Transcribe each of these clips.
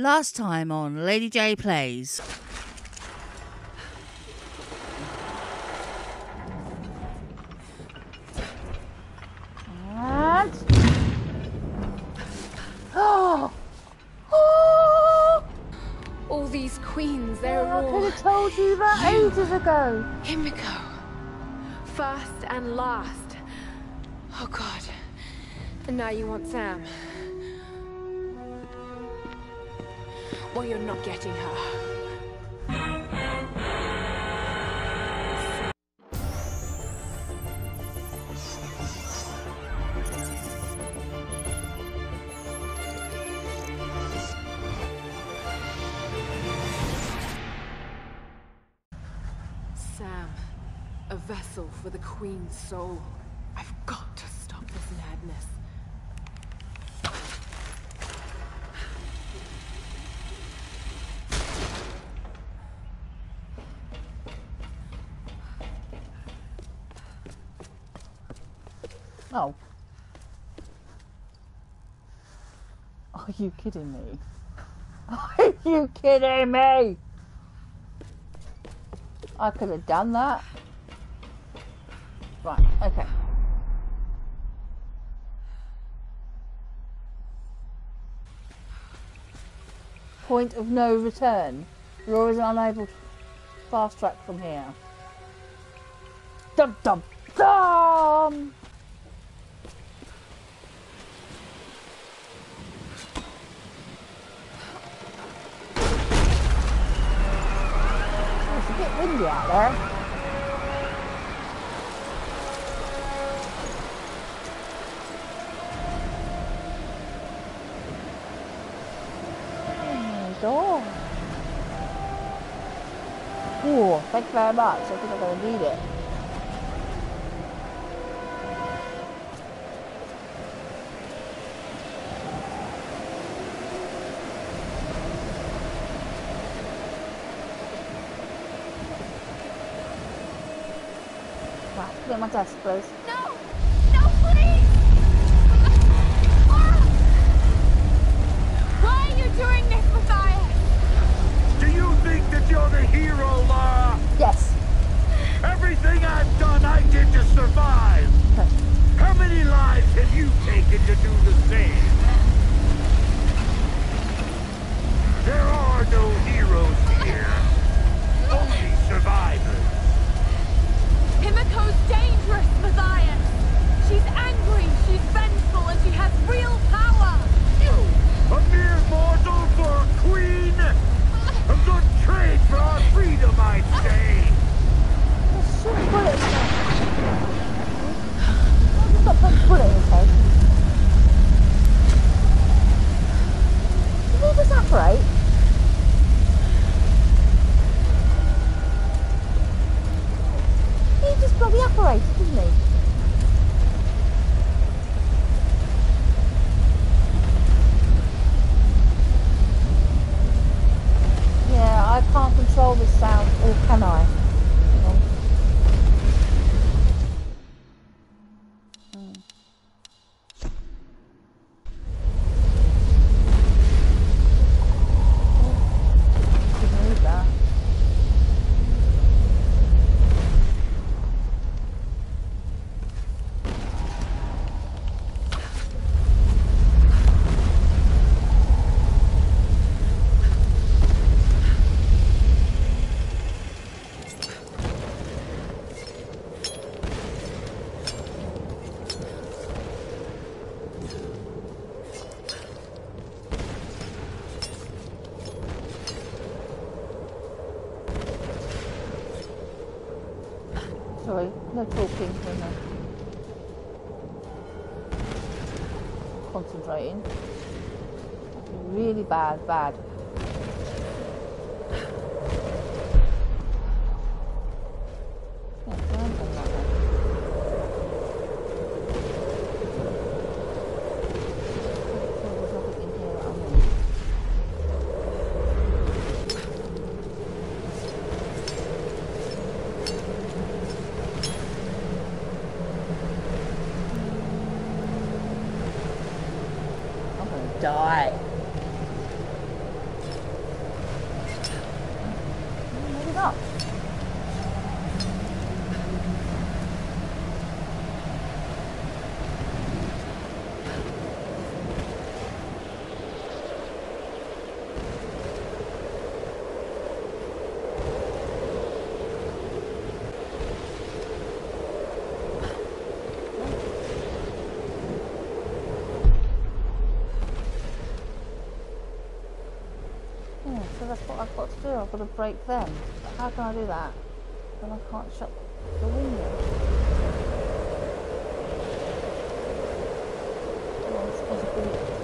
Last time on Lady J Plays. And... Oh! Oh! All these queens, they're oh, I all I could have told you that ages ago. Himiko. First and last. Oh god. And now you want Sam. You're not getting her. Sam, a vessel for the Queen's soul. I've got to stop this madness. Oh. Are you kidding me? Are you kidding me? I could have done that. Right, okay. Point of no return. Laura is unable to fast track from here. Dum dum dum! Windy. Ooh, thank you very much. Right, put it on my desk, please. No! No, please! Why are you doing this, Mathias? Do you think that you're the hero, Lara? Yes. Everything I've done, I did to survive. How many lives have you taken to do the control the sound, or can I? No talking when I'm concentrating. Really bad, bad. Yeah, I'm done that now. So there's nothing in here that I need. I'm gonna die. Yeah, so that's what I've got to do. I've got to break them. But how can I do that? Then I can't shut the window. Oh, it's possible.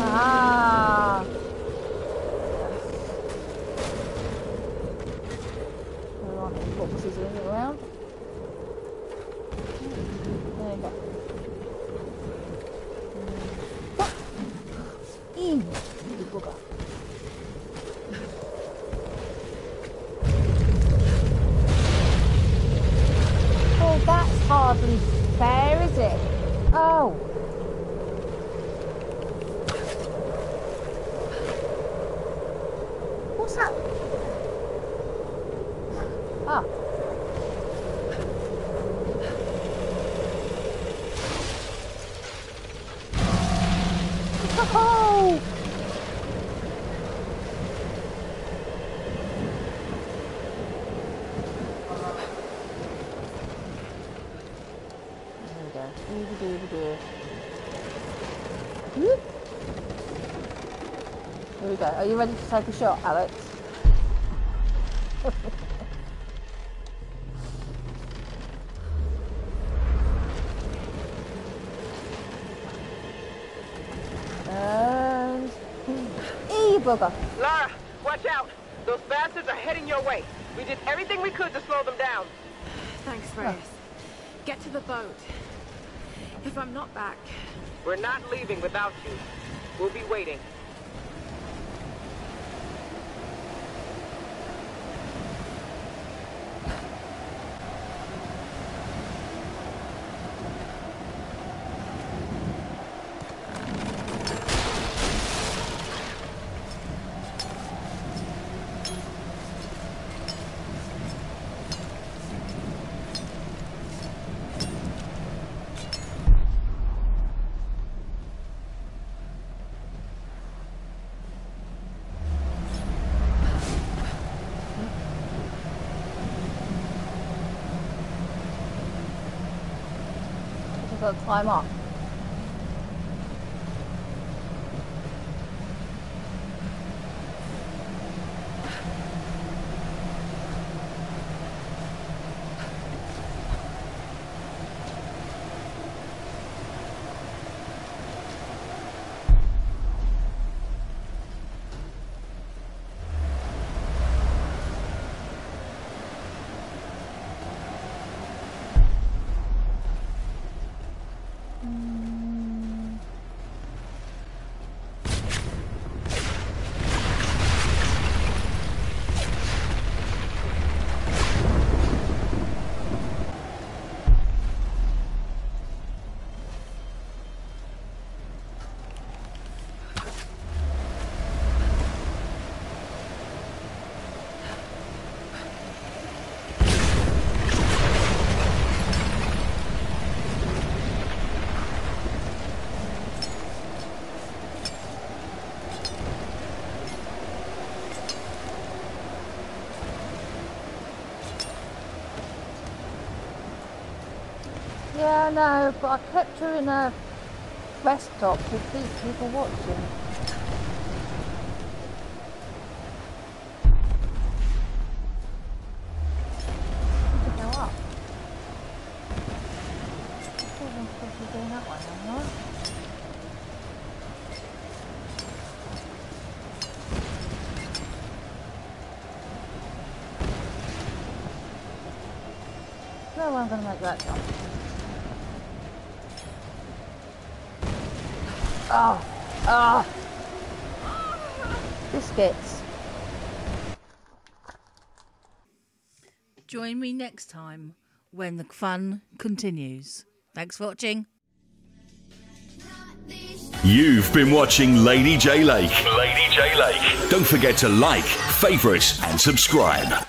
Ah. There aren't any boxes in it around. There you go. What? In, you bugger. Oh, that's hardly fair, is it? Oh. What's that? Ah. Oh! There we go. Ooby-dooby-doo. Whoop. Here we go. Are you ready to take a shot, Alex? and e bugger. Lara, watch out. Those bastards are heading your way. We did everything we could to slow them down. Thanks, Reyes. Get to the boat. If I'm not back, We're not leaving without you. We'll be waiting. To climb up. Yeah, I know, but I kept her in a rest stop to keep people watching. No, I'm going to make that jump. Oh, oh. Biscuits. Join me next time when the fun continues. Thanks for watching. You've been watching Lady J Lake. Lady J Lake. Don't forget to like, favourite, and subscribe.